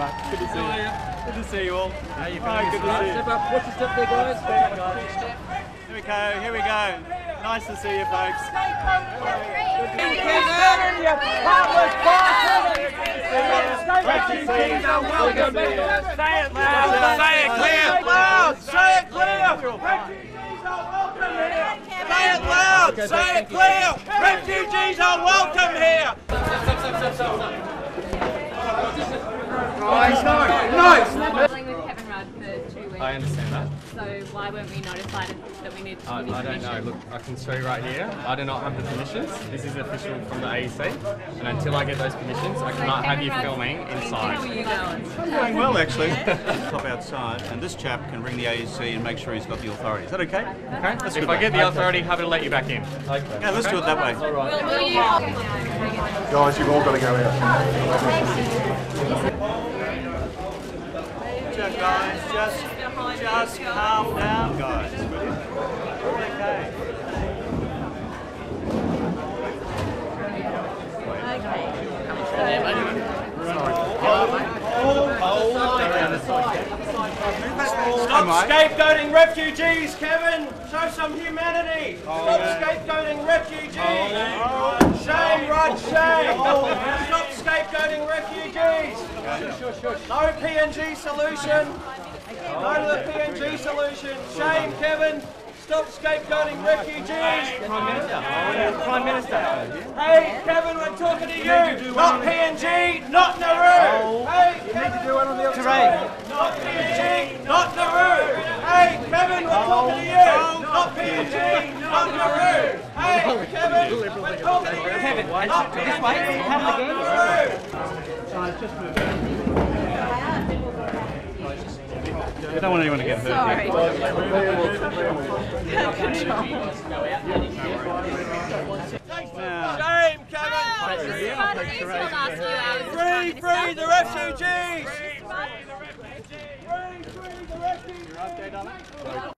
mate. Good to see you. Good to see you all. How you Good good to see you. Step up, watch your step there, guys. Here we go, here we go. Nice to see you, folks. Say it loud. Say it clear. Loud. Say it clear. Refugees are welcome here. Say it loud. Say it clear. Refugees are welcome here. Dealing with Kevin Rudd for two weeks. I understand that. So why weren't we notified that we needed to I, I don't know. Look, I can show you right here. I do not have the permissions. This is official from the AEC, and until I get those permissions, I cannot have you filming How are inside. you going? Going well, actually. Pop outside, and this chap can ring the AEC and make sure he's got the authority. Is that okay? Okay. If I get the authority, happy to let you back in. Okay. Yeah, let's do it that way. Will, will? Guys, you've all got to go out. Just, guys, just, just calm down, guys. Okay. Stop scapegoating refugees, Kevin. Show some humanity. Stop scapegoating refugees. Shame, Rudd, shame. Stop scapegoating refugees. No PNG solution. No to the PNG solution. Shame, Kevin. Stop scapegoating refugees. Prime Minister. Prime Minister. Hey, Kevin, we're talking to you. Not PNG, not Nauru. Hey, Kevin. Not PNG, not Nauru. Hey, Kevin, we're talking to you. Not PNG, not Nauru. Hey, Kevin, we're talking to you. Kevin, not PNG, not Nauru. We don't want anyone to get hurt. Sorry. Shame, Kevin. Free, free the refugees. Free, free the refugees.